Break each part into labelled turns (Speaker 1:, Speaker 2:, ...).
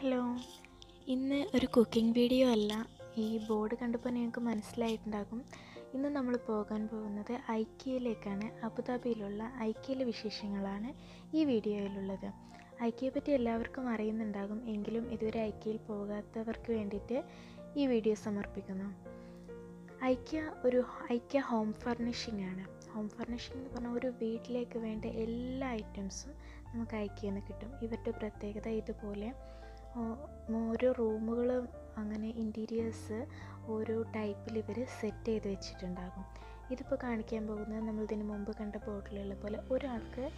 Speaker 1: Hello. ഇന്ന് ഒരു cooking video അല്ല. ഈ ബോർഡ് കണ്ടപ്പോൾ നിങ്ങൾക്ക് മനസ്സിലായിട്ടുണ്ടാകും. ഇന്ന് നമ്മൾ പോകാൻ പോകുന്നത് ഐക്കിയയിലേക്കാണ് അബുദാബിയിലുള്ള ഐക്കിയയിലെ വിശേഷങ്ങളാണ് ഈ വീഡിയോയിലുള്ളത്. ഐക്കിയെ പറ്റി എല്ലാവർക്കും അറിയുന്നുണ്ടാകും. എങ്കിലും ഇതുവരെ ഐക്കിയയിൽ പോകാത്തവർക്ക് വേണ്ടിയിട്ട് ഈ വീഡിയോ സമർപ്പിക്കുന്നു. ഐക്യ ഒരു ഐക്യ ഹോം ഫർണിഷിംഗ് ആണ്. ഹോം ഫർണിഷിംഗ് എന്ന് പറഞ്ഞാൽ ഒരു വീട്ടിലേക്ക് വേണ്ട എല്ലാ ഐറ്റംസും നമുക്ക് ഐക്യയിൽ നിന്ന് കിട്ടും. ഇവരുടെ പ്രത്യേകത ഇതുപോലെ ഓരോ റൂമുകളും അങ്ങനെ ഇന്റീരിയേഴ്സ് ഓരോ ടൈപ്പിൽ ഇവർ സെറ്റ് ചെയ്ത് വെച്ചിട്ടുണ്ടാകും. ഇതിപ്പോൾ കാണിക്കാൻ പോകുന്നത് നമ്മൾ ഇതിന് മുമ്പ് കണ്ട ബോട്ടിലുള്ള പോലെ ഒരാൾക്ക്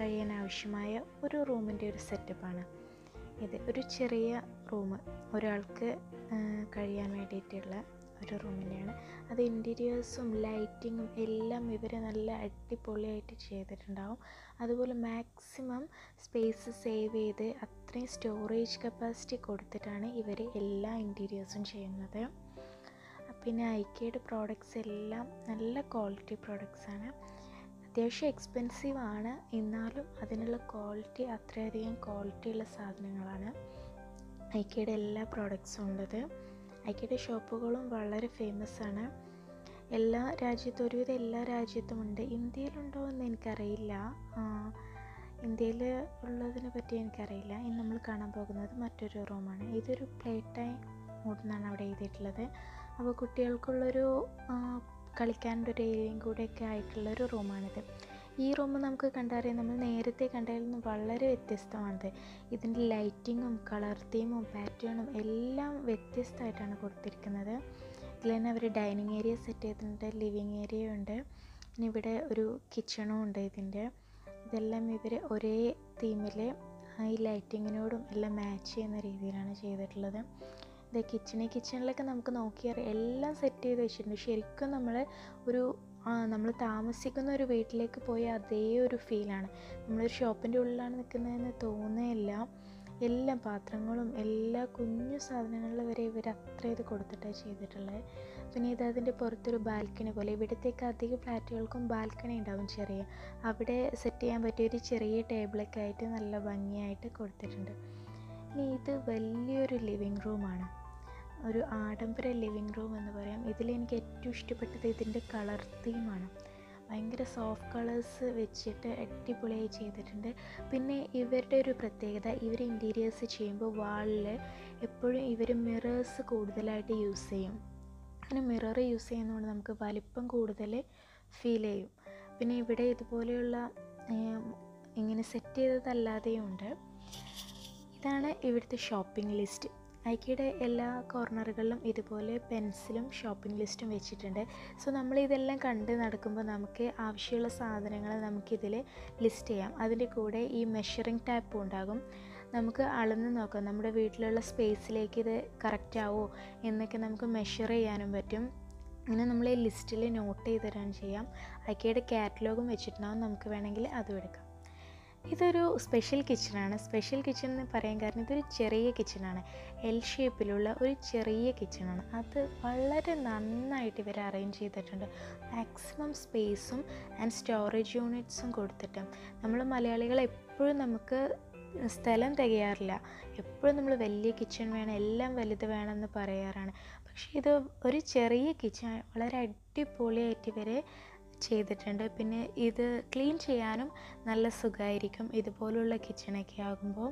Speaker 1: കഴിയാൻ ആവശ്യമായ ഒരു റൂമിന്റെ ഒരു സെറ്റപ്പാണ് ഇത് ഒരു ചെറിയ റൂം. ഒരാൾക്ക് കഴിയാൻ വേണ്ടിയിട്ടുള്ള ഒരു റൂമിന്റെയാണ് അത് ഇന്റീരിയേഴ്സും ലൈറ്റിങ്ങും എല്ലാം ഇവർ നല്ല അടിപൊളിയായിട്ട് ചെയ്തിട്ടുണ്ടാവും. അതുപോലെ മാക്സിമം സ്പേസ് സേവ് ചെയ്ത് അത്രയും സ്റ്റോറേജ് കപ്പാസിറ്റി കൊടുത്തിട്ടാണ് ഇവർ എല്ലാ ഇന്റീരിയേഴ്സും ചെയ്യുന്നത്. പിന്നെ ഐക്കയുടെ പ്രോഡക്ട്സ് എല്ലാം നല്ല ക്വാളിറ്റി പ്രോഡക്ട്സ് ആണ്. അത്യാവശ്യം എക്സ്പെൻസീവ് ആണ്. എന്നാലും അതിനുള്ള ക്വാളിറ്റി അത്രയധികം ക്വാളിറ്റിയുള്ള സാധനങ്ങളാണ് ഐക്കയുടെ എല്ലാ പ്രോഡക്ട്സും ഉള്ളത്. ഐക്കയുടെ ഷോപ്പുകളും വളരെ ഫേമസ് ആണ്. എല്ലാ രാജ്യത്തും ഒരുവിധം എല്ലാ രാജ്യത്തും ഉണ്ട്. ഇന്ത്യയിലുണ്ടോ എന്ന് എനിക്കറിയില്ല. ഇന്ത്യയിൽ ഉള്ളതിനെ പറ്റി എനിക്കറിയില്ല. ഇനി നമ്മൾ കാണാൻ പോകുന്നത് മറ്റൊരു റൂമാണ് ഇതൊരു പ്ലേ ടൈം മൂഡ് എന്നാണ് അവിടെ എഴുതിയിട്ടുള്ളത്. അപ്പോൾ കുട്ടികൾക്കുള്ളൊരു കളിക്കാനുള്ള ഒരു ഏരിയയും കൂടെയൊക്കെ ആയിട്ടുള്ളൊരു റൂമാണിത് ഈ റൂം നമുക്ക് കണ്ടറിയാം. നമ്മൾ നേരത്തെ കണ്ടതിൽ നിന്ന് വളരെ വ്യത്യസ്തമാണ് ഇതിന്റെ ലൈറ്റിങ്ങും കളർ തീമും പാറ്റേണും എല്ലാം വ്യത്യസ്തമായിട്ടാണ് കൊടുത്തിരിക്കുന്നത്. ഇതിൽ തന്നെ അവർ ഡൈനിങ് ഏരിയ സെറ്റ് ചെയ്തിട്ടുണ്ട്. ലിവിങ് ഏരിയ ഉണ്ട്. പിന്നെ ഇവിടെ ഒരു കിച്ചണും ഉണ്ട് ഇതിന്റെ. ഇതെല്ലാം ഇവർ ഒരേ തീമിൽ ഈ ലൈറ്റിങ്ങിനോടും എല്ലാം മാച്ച് ചെയ്യുന്ന രീതിയിലാണ് ചെയ്തിട്ടുള്ളത്. ഇത് കിച്ചണിൽ കിച്ചണിലൊക്കെ നമുക്ക് നോക്കിയാൽ എല്ലാം സെറ്റ് ചെയ്ത് വെച്ചിട്ടുണ്ട്. ശരിക്കും നമ്മൾ ഒരു നമ്മൾ താമസിക്കുന്ന ഒരു വീട്ടിലേക്ക് പോയ അതേ ഒരു ഫീലാണ്. നമ്മളൊരു ഷോപ്പിന്റെ ഉള്ളിലാണ് നിൽക്കുന്നതെന്ന് തോന്നുകയില്ല. എല്ലാ പാത്രങ്ങളും എല്ലാ കുഞ്ഞു സാധനങ്ങളിൽ വരെ ഇവർ അത്ര ഇത് കൊടുത്തിട്ടാണ് ചെയ്തിട്ടുള്ളത് പിന്നെ ഇത് അതിന്റെ പുറത്തൊരു ബാൽക്കണി പോലെ ഇവിടത്തേക്ക് അധിക ഫ്ലാറ്റുകൾക്കും ബാൽക്കണി ഉണ്ടാവും ചെറിയ. അവിടെ സെറ്റ് ചെയ്യാൻ പറ്റിയ ഒരു ചെറിയ ടേബിളൊക്കെ ആയിട്ട് നല്ല ഭംഗിയായിട്ട് കൊടുത്തിട്ടുണ്ട്. ഇനി ഇത് വലിയൊരു ലിവിങ് റൂമാണ് ഒരു ആഡംബര ലിവിങ് റൂം എന്ന് പറയാം. ഇതിൽ എനിക്ക് ഏറ്റവും ഇഷ്ടപ്പെട്ടത് ഇതിന്റെ കളർ തീമാണ് ഭയങ്കര സോഫ്റ്റ് കളേഴ്സ് വെച്ചിട്ട് അടിപൊളിയായി ചെയ്തിട്ടുണ്ട്. പിന്നെ ഇവരുടെ ഒരു പ്രത്യേകത ഇവർ ഇന്റീരിയേഴ്സ് ചെയ്യുമ്പോൾ വാളിൽ എപ്പോഴും ഇവർ മിറേഴ്സ് കൂടുതലായിട്ട് യൂസ് ചെയ്യും. അങ്ങനെ മിറർ യൂസ് ചെയ്യുന്നതുകൊണ്ട് നമുക്ക് വലിപ്പം കൂടുതൽ ഫീൽ ചെയ്യും. പിന്നെ ഇവിടെ ഇതുപോലെയുള്ള ഇങ്ങനെ സെറ്റ് ചെയ്തതല്ലാതെയും ഉണ്ട്. ഇതാണ് ഇവിടുത്തെ ഷോപ്പിംഗ് ലിസ്റ്റ് ഐക്കയുടെ എല്ലാ കോർണറുകളിലും ഇതുപോലെ പെൻസിലും ഷോപ്പിംഗ് ലിസ്റ്റും വെച്ചിട്ടുണ്ട്. സോ നമ്മൾ ഇതെല്ലാം കണ്ട് നടക്കുമ്പോൾ നമുക്ക് ആവശ്യമുള്ള സാധനങ്ങൾ നമുക്കിതിൽ ലിസ്റ്റ് ചെയ്യാം. അതിന്റെ കൂടെ ഈ മെഷറിംഗ് ടാപ്പും ഉണ്ടാകും. നമുക്ക് അളന്ന് നോക്കാം. നമ്മുടെ വീട്ടിലുള്ള സ്പേസിലേക്ക് ഇത് കറക്റ്റ് ആവോ എന്നൊക്കെ നമുക്ക് മെഷർ ചെയ്യാനും പറ്റും. അങ്ങനെ നമ്മൾ ഈ ലിസ്റ്റിൽ നോട്ട് ചെയ്ത് തരാൻ ചെയ്യാം. ഐക്കയുടെ കാറ്റലോഗും വെച്ചിട്ടുണ്ടാകും നമുക്ക് വേണമെങ്കിൽ അതും എടുക്കാം. ഇതൊരു സ്പെഷ്യൽ കിച്ചണാണ് സ്പെഷ്യൽ കിച്ചൺ എന്ന് പറയാൻ കാരണം ഇതൊരു ചെറിയ കിച്ചണാണ് എൽ ഷേപ്പിലുള്ള ഒരു ചെറിയ കിച്ചണാണ് അത് വളരെ നന്നായിട്ട് ഇവർ അറേഞ്ച് ചെയ്തിട്ടുണ്ട്. മാക്സിമം സ്പേസും ആൻഡ് സ്റ്റോറേജ് യൂണിറ്റ്സും കൊടുത്തിട്ട്. നമ്മൾ മലയാളികൾ എപ്പോഴും നമുക്ക് സ്ഥലം തികയാറില്ല. എപ്പോഴും നമ്മൾ വലിയ കിച്ചൺ വേണം എല്ലാം വലുത് വേണമെന്ന് പറയാറാണ്. പക്ഷേ ഇത് ഒരു ചെറിയ കിച്ചൺ വളരെ അടിപൊളിയായിട്ട് ഇവർ ചെയ്തിട്ടുണ്ട്. പിന്നെ ഇത് ക്ലീൻ ചെയ്യാനും നല്ല സുഖമായിരിക്കും ഇതുപോലുള്ള കിച്ചണൊക്കെ ആകുമ്പോൾ.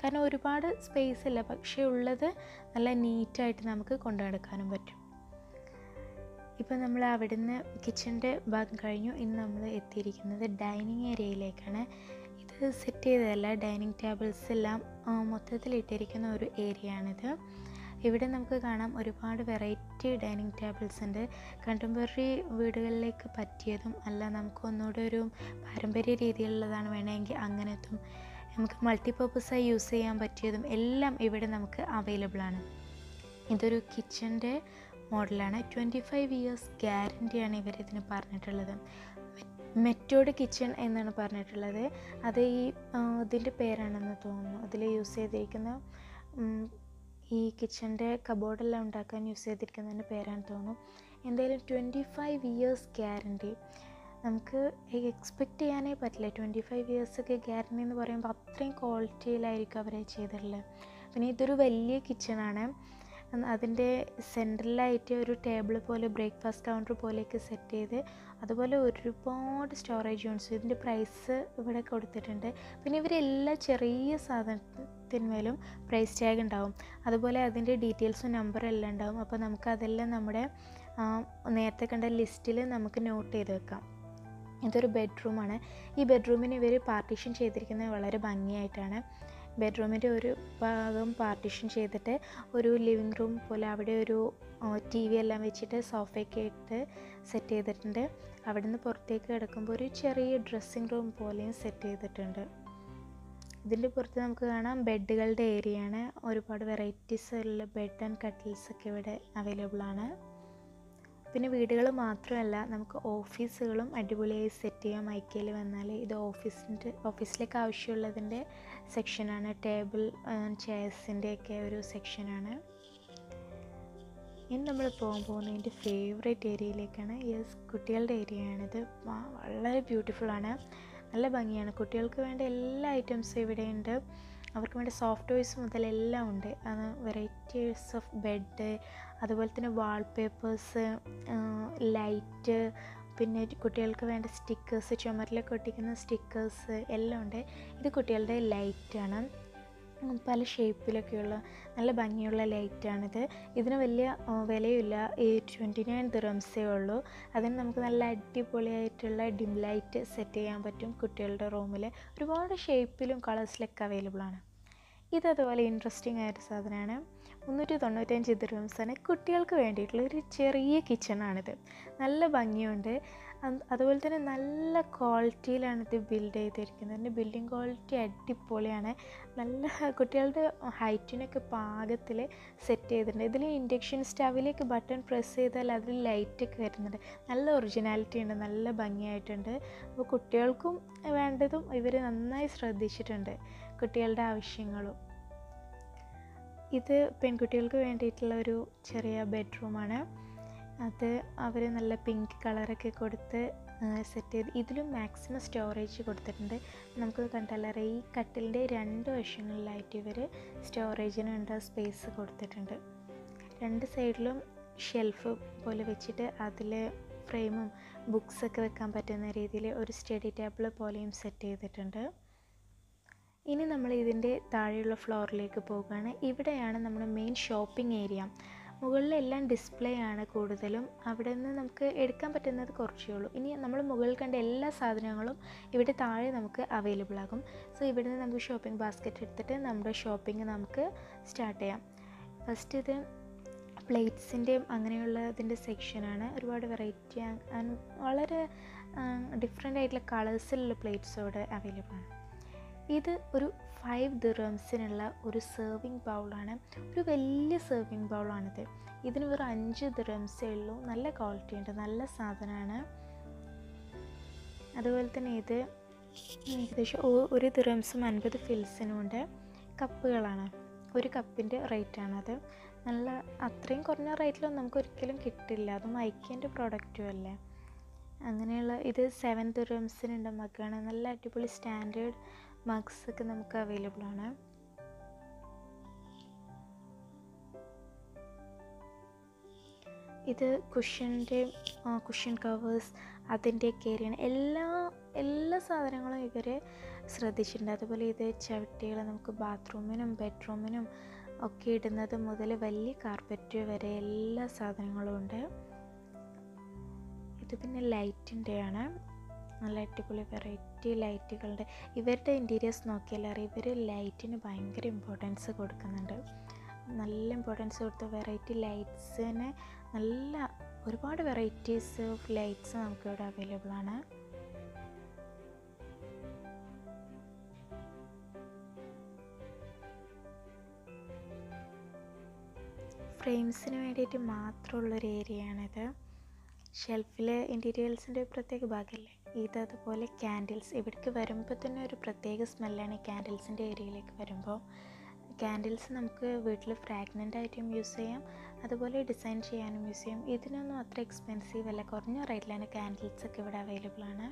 Speaker 1: കാരണം ഒരുപാട് സ്പേസ് ഇല്ല. പക്ഷേ ഉള്ളത് നല്ല നീറ്റായിട്ട് നമുക്ക് കൊണ്ടു നടക്കാനും പറ്റും. ഇപ്പം നമ്മൾ അവിടുന്ന് കിച്ചന്റെ ഭാഗം കഴിഞ്ഞു. ഇന്ന് നമ്മൾ എത്തിയിരിക്കുന്നത് ഡൈനിങ് ഏരിയയിലേക്കാണ് ഇത് സെറ്റ് ചെയ്തതല്ല. ഡൈനിങ് ടേബിൾസ് എല്ലാം മൊത്തത്തിൽ ഇട്ടിരിക്കുന്ന ഒരു ഏരിയ ആണിത്. ഇവിടെ നമുക്ക് കാണാം ഒരുപാട് വെറൈറ്റി ഡൈനിങ് ടേബിൾസ് ഉണ്ട്. കണ്ടംപററി വീടുകളിലേക്ക് പറ്റിയതും അല്ല നമുക്ക് ഒന്നുകൂടെ ഒരു പാരമ്പര്യ രീതിയിലുള്ളതാണ് വേണമെങ്കിൽ അങ്ങനത്തും നമുക്ക് മൾട്ടിപ്പർപ്പസായി യൂസ് ചെയ്യാൻ പറ്റിയതും എല്ലാം ഇവിടെ നമുക്ക് അവൈലബിൾ ആണ്. ഇതൊരു കിച്ചന്റെ മോഡലാണ് ട്വന്റി ഫൈവ് ഇയേഴ്സ് ഗ്യാരന്റിയാണ് ഇവരിതിന് പറഞ്ഞിട്ടുള്ളത്. മെറ്റോഡ് കിച്ചൺ എന്നാണ് പറഞ്ഞിട്ടുള്ളത്. അത് ഈ ഇതിന്റെ പേരാണെന്ന് തോന്നുന്നു. അതിൽ യൂസ് ചെയ്തിരിക്കുന്ന ഈ കിച്ചന്റെ കബോർഡെല്ലാം ഉണ്ടാക്കാൻ യൂസ് ചെയ്തിരിക്കുന്നതിന്റെ പേരാണ് തോന്നുന്നു. എന്തായാലും ട്വന്റി ഫൈവ് ഇയേഴ്സ് ഗ്യാരന്റി നമുക്ക് എക്സ്പെക്റ്റ് ചെയ്യാനേ പറ്റില്ല. ട്വന്റി ഫൈവ് ഇയേഴ്സൊക്കെ ഗ്യാരണ്ടി എന്ന് പറയുമ്പോൾ അത്രയും ക്വാളിറ്റിയിലായിരിക്കും അവരെ ചെയ്തിട്ടുള്ളത്. പിന്നെ ഇതൊരു വലിയ കിച്ചണാണ് അതിന്റെ സെന്ററിലായിട്ട് ഒരു ടേബിൾ പോലെ ബ്രേക്ക്ഫാസ്റ്റ് കൗണ്ടർ പോലെയൊക്കെ സെറ്റ് ചെയ്ത് അതുപോലെ ഒരുപാട് സ്റ്റോറേജ് യൂണിറ്റ്സ് ഇതിന്റെ പ്രൈസ് ഇവിടെ കൊടുത്തിട്ടുണ്ട്. പിന്നെ ഇവരെല്ലാ ചെറിയ സാധനത്തിന്മേലും പ്രൈസ് ടാഗ് ഉണ്ടാവും. അതുപോലെ അതിന്റെ ഡീറ്റെയിൽസും നമ്പറും എല്ലാം ഉണ്ടാവും. അപ്പോൾ നമുക്ക് അതെല്ലാം നമ്മുടെ നേരത്തെ കണ്ട ലിസ്റ്റിൽ നമുക്ക് നോട്ട് ചെയ്ത് വെക്കാം. ഇതൊരു ബെഡ്റൂമാണ് ഈ ബെഡ്റൂമിന് ഇവർ പാർട്ടീഷൻ ചെയ്തിരിക്കുന്നത് വളരെ ഭംഗിയായിട്ടാണ്. ബെഡ്റൂമിന്റെ ഒരു ഭാഗം പാർട്ടീഷൻ ചെയ്തിട്ട് ഒരു ലിവിങ് റൂം പോലെ അവിടെ ഒരു ടി വി എല്ലാം വെച്ചിട്ട് സോഫയൊക്കെ ഇട്ട് സെറ്റ് ചെയ്തിട്ടുണ്ട്. അവിടെ നിന്ന് പുറത്തേക്ക് കിടക്കുമ്പോൾ ഒരു ചെറിയ ഡ്രസ്സിങ് റൂം പോലെയും സെറ്റ് ചെയ്തിട്ടുണ്ട്. ഇതിന്റെ പുറത്ത് നമുക്ക് കാണാം ബെഡുകളുടെ ഏരിയയാണ്. ഒരുപാട് വെറൈറ്റീസ് ഉള്ള ബെഡ് ആൻഡ് കട്ടിൽസ് ഒക്കെ ഇവിടെ അവൈലബിൾ ആണ് പിന്നെ വീടുകൾ മാത്രമല്ല നമുക്ക് ഓഫീസുകളും അടിപൊളിയായി സെറ്റ് ചെയ്യാം. ഐക്കയിൽ വന്നാൽ ഇത് ഓഫീസിന്റെ ഓഫീസിലേക്ക് ആവശ്യമുള്ളതിന്റെ സെക്ഷനാണ്. ടേബിൾ ചെയർസിന്റെയൊക്കെ ഒരു സെക്ഷനാണ്. ഇനി നമ്മൾ പോകാൻ പോകുന്നത് എന്റെ ഫേവറേറ്റ് ഏരിയയിലേക്കാണ്. യെസ് കുട്ടികളുടെ ഏരിയയാണിത് വളരെ ബ്യൂട്ടിഫുള്ളാണ്. നല്ല ഭംഗിയാണ്. കുട്ടികൾക്ക് വേണ്ട എല്ലാ ഐറ്റംസും ഇവിടെയുണ്ട്. അവർക്ക് വേണ്ട സോഫ്റ്റ് ടോയ്സ് മുതൽ എല്ലാം ഉണ്ട് വെറൈറ്റീസ് ഓഫ് ബെഡ് അതുപോലെ തന്നെ വാൾപേപ്പേഴ്സ് ലൈറ്റ് പിന്നെ കുട്ടികൾക്ക് വേണ്ട സ്റ്റിക്കേഴ്സ് ചുമരിലൊക്കെ ഒട്ടിക്കുന്ന സ്റ്റിക്കേഴ്സ് എല്ലാം ഉണ്ട്. ഇത് കുട്ടികളുടെ ലൈറ്റാണ് പല ഷേപ്പിലൊക്കെയുള്ള നല്ല ഭംഗിയുള്ള ലൈറ്റാണിത് ഇതിന് വലിയ വിലയില്ല ഈ ട്വന്റി നയൻ ദിറംസേ ഉള്ളൂ. അതിന് നമുക്ക് നല്ല അടിപൊളിയായിട്ടുള്ള ഡിം ലൈറ്റ് സെറ്റ് ചെയ്യാൻ പറ്റും കുട്ടികളുടെ റൂമിൽ ഒരുപാട് ഷേപ്പിലും കളേഴ്സിലൊക്കെ അവൈലബിൾ ആണ്. ഇതതുപോലെ ഇൻട്രസ്റ്റിംഗ് ആയൊരു സാധനമാണ്. മുന്നൂറ്റി തൊണ്ണൂറ്റഞ്ച് ദിറംസാണ് കുട്ടികൾക്ക് വേണ്ടിയിട്ടുള്ള ഒരു ചെറിയ കിച്ചണാണിത് നല്ല ഭംഗിയുണ്ട്. അതുപോലെ തന്നെ നല്ല ക്വാളിറ്റിയിലാണ് ഇത് ബിൽഡ് ചെയ്തിരിക്കുന്നത്. അതിന്റെ ബിൽഡിംഗ് ക്വാളിറ്റി അടിപൊളിയാണ്. നല്ല കുട്ടികളുടെ ഹൈറ്റിനൊക്കെ പാകത്തിൽ സെറ്റ് ചെയ്തിട്ടുണ്ട്. ഇതിൽ ഇൻഡക്ഷൻ സ്റ്റവിലേക്ക് ബട്ടൺ പ്രസ് ചെയ്താൽ അതിൽ ലൈറ്റൊക്കെ വരുന്നുണ്ട്. നല്ല ഒറിജിനാലിറ്റി ഉണ്ട്. നല്ല ഭംഗിയായിട്ടുണ്ട്. അപ്പോൾ കുട്ടികൾക്കും വേണ്ടതും ഇവർ നന്നായി ശ്രദ്ധിച്ചിട്ടുണ്ട്. കുട്ടികളുടെ ആവശ്യങ്ങളും. ഇത് പെൺകുട്ടികൾക്ക് വേണ്ടിയിട്ടുള്ള ഒരു ചെറിയ ബെഡ്റൂമാണ്. അത് അവർ നല്ല പിങ്ക് കളറൊക്കെ കൊടുത്ത് സെറ്റ് ചെയ്ത് ഇതിലും മാക്സിമം സ്റ്റോറേജ് കൊടുത്തിട്ടുണ്ട്. നമുക്ക് കണ്ടാലറിയാം ഈ കട്ടിലിന്റെ രണ്ട് വശങ്ങളിലായിട്ട് ഇവർ സ്റ്റോറേജിന് വേണ്ട സ്പേസ് കൊടുത്തിട്ടുണ്ട്. രണ്ട് സൈഡിലും ഷെൽഫ് പോലെ വെച്ചിട്ട് അതിൽ ഫ്രെയിമും ബുക്സൊക്കെ വെക്കാൻ പറ്റുന്ന രീതിയിൽ ഒരു സ്റ്റഡി ടേബിൾ പോലെയും സെറ്റ് ചെയ്തിട്ടുണ്ട്. ഇനി നമ്മൾ ഇതിന്റെ താഴെയുള്ള ഫ്ലോറിലേക്ക് പോകുകയാണ് ഇവിടെയാണ് നമ്മുടെ മെയിൻ ഷോപ്പിംഗ് ഏരിയ മുകളിലെല്ലാം ഡിസ്പ്ലേ ആണ് കൂടുതലും. അവിടെ നിന്ന് നമുക്ക് എടുക്കാൻ പറ്റുന്നത് കുറച്ചേ ഉള്ളൂ. ഇനി നമ്മൾ മുകളിൽ കണ്ട എല്ലാ സാധനങ്ങളും ഇവിടെ താഴെ നമുക്ക് അവൈലബിൾ ആകും. സോ ഇവിടെ നിന്ന് നമുക്ക് ഷോപ്പിംഗ് ബാസ്ക്കറ്റ് എടുത്തിട്ട് നമ്മുടെ ഷോപ്പിംഗ് നമുക്ക് സ്റ്റാർട്ട് ചെയ്യാം. ഫസ്റ്റ് ഇത് പ്ലേറ്റ്സിന്റെയും അങ്ങനെയുള്ള ഇതിന്റെ സെക്ഷനാണ് ഒരുപാട് വെറൈറ്റി വളരെ ഡിഫറെന്റ് ആയിട്ടുള്ള കളേഴ്സിലുള്ള പ്ലേറ്റ്സ് ഇവിടെ അവൈലബിൾ ആണ്. ഇത് ഒരു ഫൈവ് ദിറംസിനുള്ള ഒരു സെർവിങ് ബൗളാണ് ഒരു വലിയ സെർവിങ് ബൗളാണിത് ഇതിന് വെറും അഞ്ച് ദിറംസേ ഉള്ളൂ. നല്ല ക്വാളിറ്റി ഉണ്ട്. നല്ല സാധനമാണ്. അതുപോലെ തന്നെ ഇത് ഏകദേശം ഒരു ദിറംസും അൻപത് ഫിൽസിനും ഉണ്ട്. കപ്പുകളാണ്. ഒരു കപ്പിന്റെ റേറ്റാണത് നല്ല അത്രയും കുറഞ്ഞ റേറ്റിലൊന്നും നമുക്ക് ഒരിക്കലും കിട്ടില്ല. അതും ഐക്യന്റെ പ്രോഡക്റ്റും അല്ലേ? അങ്ങനെയുള്ള ഇത് സെവൻ ദിറംസിനുണ്ട് മക്കാണ് നല്ല അടിപൊളി സ്റ്റാൻഡേർഡ് മഗ്സ് ഒക്കെ നമുക്ക് അവൈലബിൾ ആണ്. ഇത് കുഷ്യന്റെ കുഷ്യൻ കവേഴ്സ് അതിന്റെയൊക്കെ ഏരിയയാണ് എല്ലാ എല്ലാ സാധനങ്ങളും ഇവർ ശ്രദ്ധിച്ചിട്ടുണ്ട്. അതുപോലെ ഇത് ചവിട്ടികൾ നമുക്ക് ബാത്റൂമിനും ബെഡ്റൂമിനും ഒക്കെ ഇടുന്നത് മുതൽ വലിയ കാർപ്പറ്റ് വരെ എല്ലാ സാധനങ്ങളും ഉണ്ട്. ഇത് പിന്നെ ലൈറ്റിന്റെയാണ് നല്ല അടിപൊളി വെറൈറ്റി ലൈറ്റുകളുടെ ഇവരുടെ ഇന്റീരിയേഴ്സ് നോക്കിയാൽ അറിയാം. ഇവർ ലൈറ്റിന് ഭയങ്കര ഇമ്പോർട്ടൻസ് കൊടുക്കുന്നുണ്ട്. നല്ല ഇമ്പോർട്ടൻസ് കൊടുത്ത വെറൈറ്റി ലൈറ്റ്സിന് നല്ല ഒരുപാട് വെറൈറ്റീസ് ഓഫ് ലൈറ്റ്സ് നമുക്കിവിടെ അവൈലബിൾ ആണ്. ഫ്രെയിംസിന് വേണ്ടിയിട്ട് മാത്രമുള്ളൊരു ഏരിയയാണിത് ഷെൽഫിലെ ഇന്റീരിയൽസിന്റെ പ്രത്യേക ഭാഗമല്ലേ ഇത് അതുപോലെ ക്യാൻഡിൽസ് ഇവിടേക്ക് വരുമ്പോൾ തന്നെ ഒരു പ്രത്യേക സ്മെല്ലാണ് ക്യാൻഡിൽസിന്റെ ഏരിയയിലേക്ക് വരുമ്പോൾ ക്യാൻഡിൽസ് നമുക്ക് വീട്ടിൽ ഫ്രാഗ്നന്റ് ആയിട്ടും യൂസ് ചെയ്യാം. അതുപോലെ ഡിസൈൻ ചെയ്യാനും യൂസ് ചെയ്യാം. ഇതിനൊന്നും അത്ര എക്സ്പെൻസീവ് അല്ല. കുറഞ്ഞ റേറ്റിലാണ് ക്യാൻഡിൽസ് ഒക്കെ ഇവിടെ അവൈലബിൾ ആണ്.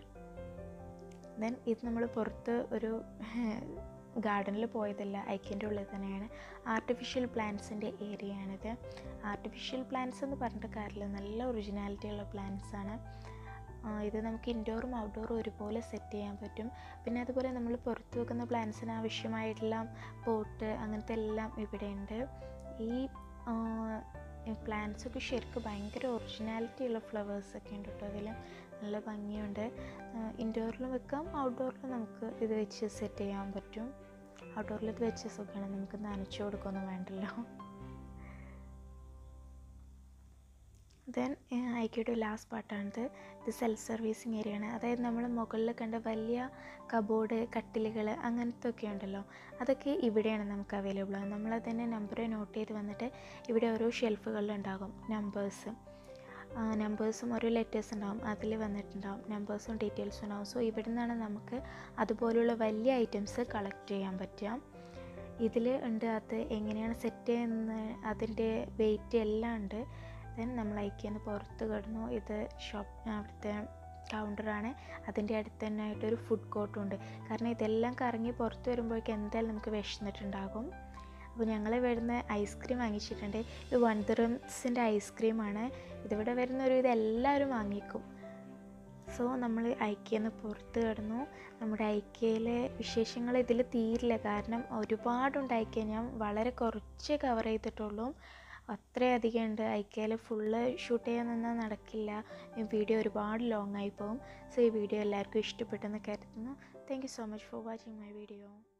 Speaker 1: ദെൻ ഇത് നമ്മൾ പുറത്ത് ഒരു ഗാർഡനിൽ പോയതല്ല ഐക്യന്റെ ഉള്ളിൽ തന്നെയാണ്. ആർട്ടിഫിഷ്യൽ പ്ലാന്റ്സിന്റെ ഏരിയ ആണിത്. ആർട്ടിഫിഷ്യൽ പ്ലാന്റ്സ് എന്ന് പറഞ്ഞിട്ട് കാര്യമില്ല. നല്ല ഒറിജിനാലിറ്റി ഉള്ള പ്ലാന്റ്സ് ആണ്. ഇത് നമുക്ക് ഇൻഡോറും ഔട്ട്ഡോറും ഒരുപോലെ സെറ്റ് ചെയ്യാൻ പറ്റും. പിന്നെ അതുപോലെ നമ്മൾ പുറത്ത് വെക്കുന്ന പ്ലാന്റ്സിന് ആവശ്യമായിട്ടുള്ള പോട്ട് അങ്ങനത്തെ എല്ലാം ഇവിടെയുണ്ട്. ഈ പ്ലാന്റ്സൊക്കെ ശരിക്കും ഭയങ്കര ഒറിജിനാലിറ്റി ഉള്ള ഫ്ലവേഴ്സൊക്കെ ഉണ്ട് കേട്ടോ അതിൽ നല്ല ഭംഗിയുണ്ട്. ഇൻഡോറിലും വെക്കാം ഔട്ട്ഡോറിലും നമുക്ക് ഇത് വെച്ച് സെറ്റ് ചെയ്യാൻ പറ്റും. ഔട്ട്ഡോറിൽ ഇത് വെച്ച് സുഖമാണ് നമുക്ക് നനച്ചു കൊടുക്കുകയൊന്നും വേണ്ടല്ലോ. ദെൻ ഐക്യയുടെ ലാസ്റ്റ് പാർട്ടാണിത് ഇത് സെൽഫ് സർവീസിങ് ഏരിയയാണ് അതായത് നമ്മൾ മുകളിൽ കണ്ട വലിയ കബോർഡ് കട്ടിലുകൾ അങ്ങനത്തെ ഒക്കെ ഉണ്ടല്ലോ. അതൊക്കെ ഇവിടെയാണ് നമുക്ക് അവൈലബിൾ ആകുന്നത് നമ്മൾ തന്നെ നമ്പർ നോട്ട് ചെയ്ത് വന്നിട്ട് ഇവിടെ ഓരോ ഷെൽഫുകളിലുണ്ടാകും നമ്പേഴ്സ് നമ്പേഴ്സും ഓരോ ലെറ്റേഴ്സ് ഉണ്ടാവും. അതിൽ വന്നിട്ടുണ്ടാവും. നമ്പേഴ്സും ഡീറ്റെയിൽസും ഉണ്ടാവും. സോ ഇവിടെ നിന്നാണ് നമുക്ക് അതുപോലുള്ള വലിയ ഐറ്റംസ് കളക്ട് ചെയ്യാൻ പറ്റുക. ഇതിൽ ഉണ്ട് അത് എങ്ങനെയാണ് സെറ്റ് ചെയ്യുന്നത് അതിന്റെ വെയിറ്റ് എല്ലാം ഉണ്ട്. ദെൻ നമ്മൾ ഐക്യന്ന് പുറത്ത് കിടന്നു. ഇത് ഷോപ്പ് അവിടുത്തെ കൗണ്ടറാണ് അതിന്റെ അടുത്ത് തന്നെ ആയിട്ടൊരു ഫുഡ് കോർട്ടുണ്ട് കാരണം ഇതെല്ലാം കറങ്ങി പുറത്ത് വരുമ്പോഴേക്കും എന്തായാലും നമുക്ക് വിശന്നിട്ടുണ്ടാകും. അപ്പോൾ ഞങ്ങൾ വരുന്ന ഐസ്ക്രീം വാങ്ങിച്ചിട്ടുണ്ട്. ഇത് വൺതറംസിന്റെ ഐസ്ക്രീമാണ് ഇതിവിടെ വരുന്നൊരു ഇത് എല്ലാവരും വാങ്ങിക്കും. സോ നമ്മൾ ഐക്യന്ന് പുറത്ത് കിടന്നു. നമ്മുടെ ഐക്യയിലെ വിശേഷങ്ങൾ ഇതിൽ തീരില്ല. കാരണം ഒരുപാടുണ്ട് ഐക്യ. ഞാൻ വളരെ കുറച്ച് കവർ ചെയ്തിട്ടുള്ളൂ. അത്രയധികം ഉണ്ട് ഐക്യയിൽ ഫുള്ള് ഷൂട്ട് ചെയ്യാൻ നിന്നാൽ നടക്കില്ല. വീഡിയോ ഒരുപാട് ലോങ് ആയി പോകും. സോ ഈ വീഡിയോ എല്ലാവർക്കും ഇഷ്ടപ്പെട്ടെന്ന് കരുതുന്നു. Thank you so much for watching my video